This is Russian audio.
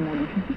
extrêmement difficile.